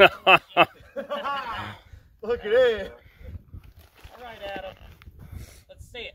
Look at it. All right, Adam. Let's see it.